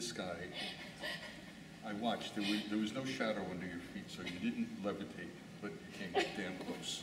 this guy, I watched, there was, there was no shadow under your feet, so you didn't levitate, but you came damn close.